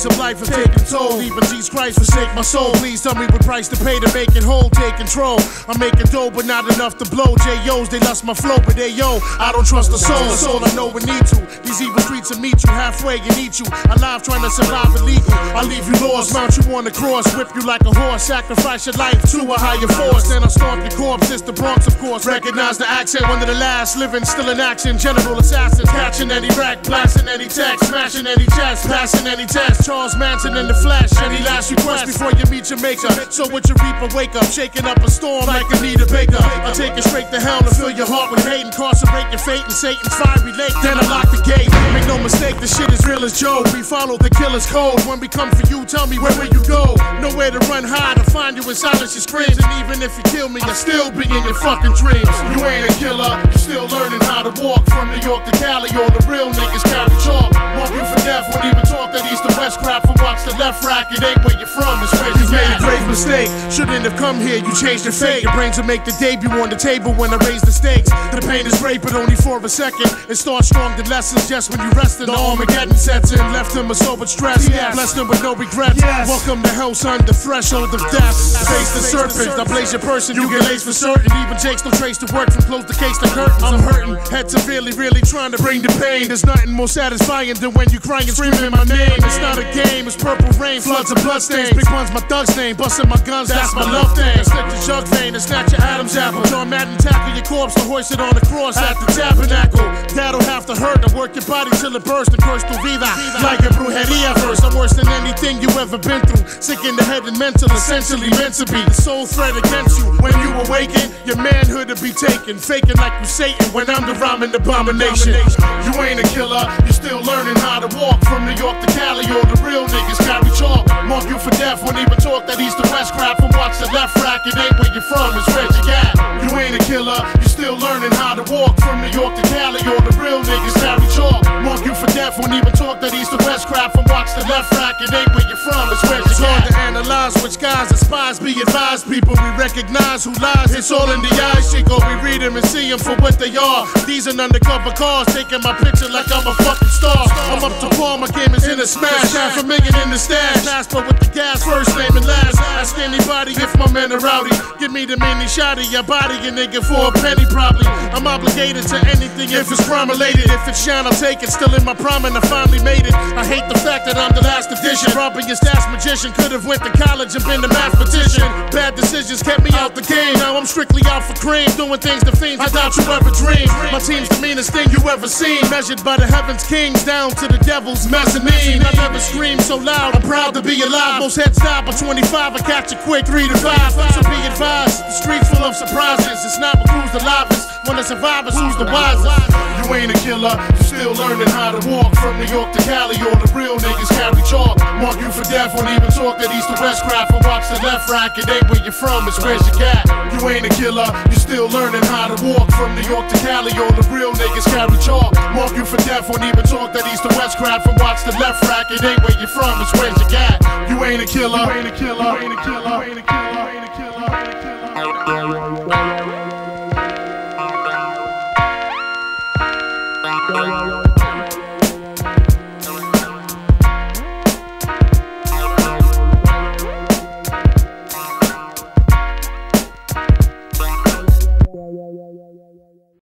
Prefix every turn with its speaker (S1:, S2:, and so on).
S1: Of life have taken toll. Even Jesus Christ forsake my soul. Please tell me what price to pay to make it whole. Take control. I'm making dough, but not enough to blow. J.O.'s, they lost my flow, but they yo, I don't trust the soul. That's all I know we need to. These evil streets will meet you halfway and eat you. Alive trying to survive illegal. I leave you lost, mount you on the cross, whip you like a horse, sacrifice your life to a higher force. Then I stomp your corpse. It's the Bronx, of course. Recognize the accent, one of the last living, still in action. General assassin, catching any rack, blasting any text, smashing any chest, passing any test. Charles Manson in the flesh. Any last request before you meet your maker? So with your reaper, wake up, shaking up a storm like Anita Baker. I take it straight to hell to fill your heart with hate, incarcerate your fate in Satan's fiery lake. Then I lock the gate. Make no mistake, the shit is real as Joe. We follow the killer's code. When we come for you, tell me where will you go? Nowhere to run high to find you in silence your screams. And even if you kill me, I still be in your fucking dreams. You ain't a killer, you still learning how to walk from New York to Cali. All the real niggas carry chalk. You for it ain't where you're from, it's where you mistake. Shouldn't have come here, you changed your fate. Your brains will make the debut on the table when I raise the stakes. The pain is great, but only for a second. It starts strong, the lessons just when you rested. The Armageddon sets in, left him a sober stress. Blessed him with no regrets. Welcome to hell, son, the threshold of death. Face the serpent, I blaze your person, you get laced for certain. Even Jake's no trace to work from close the case to curtains. I'm hurting, head severely, really trying to bring the pain. There's nothing more satisfying than when you crying and screaming my name. It's not a game, it's purple rain, floods and bloodstains. Big Pun's my thug's name, my guns, that's my love thing. Slip the jug vein and snatch your Adam's apple. John Madden tackle your corpse to hoist it on the cross at the tabernacle. That'll have to hurt to work your body till it bursts and curse tu vida. Like a brujeria verse, I'm worse than anything you ever been through. Sick in the head and mental, essentially meant to be. The sole threat against you. When you awaken, your manhood to be taken. Faking like you Satan when I'm the rhyming abomination. You ain't a killer, you still learning how to walk from New York to Cali. All the real niggas carry chalk. Mark you for death, won't even talk that east to west crap. From watch the left rack, it ain't where you from, it's where you at. You ain't a killer, you still learning how to walk from New York to Cali. All the real niggas carry chalk. Mark you for death, won't even talk that east to west crap. From watch the left rack, it ain't where you from, it's where you at. Analyze which guys and spies be advised. People we recognize who lies. It's all in the eyes, Chico. We read them and see them for what they are. These are undercover cars taking my picture like I'm a fucking star. I'm up to par, my game is in a smash. Half a million in the stash. Last but with the gas, first name and last. Ask anybody if my men are rowdy. Give me the mini shotty, your body a nigga for a penny probably. I'm obligated to anything if it's crime related. If it's shine, I'll take it. Still in my prime and I finally made it. I hate the fact that I'm the last edition. Robbing your stats magician. Could have went to college and been a mathematician. Bad decisions kept me out the game. Now I'm strictly out for cream. Doing things to fiends I doubt you ever dreamed. My team's the meanest thing you ever seen. Measured by the heavens kings down to the devil's mezzanine. I never screamed so loud. I'm proud to be alive. Most heads die by 25. I catch a quick 3 to 5. So be advised. The streets full of surprises. It's not who's the livest. When the survivors, who's the wisest? You ain't a killer. You still learning how to walk from New York to Cali. All the real niggas carry. Mark you for death. Won't even talk that east to west crap. And watch the left rack. It ain't where you're from. It's where's you got. You ain't a killer. You still learning how to walk from New York to Cali. All the real niggas carry chalk. Mark you for death. Won't even talk that east to west crap. And watch the left rack. It ain't where you're from. It's where's you got. You ain't a killer. You ain't a killer. You ain't a killer. You ain't a killer. You ain't a killer. You ain't a killer.
S2: Wow, wow.